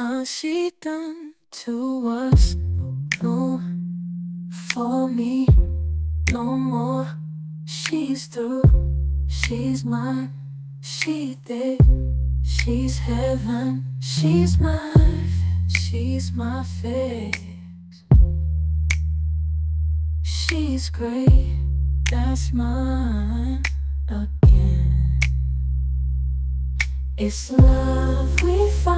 all she done to us. No, for me, no more. She's through, she's mine, she did, she's heaven, she's my, she's my fix. She's great, that's mine again. It's love we find.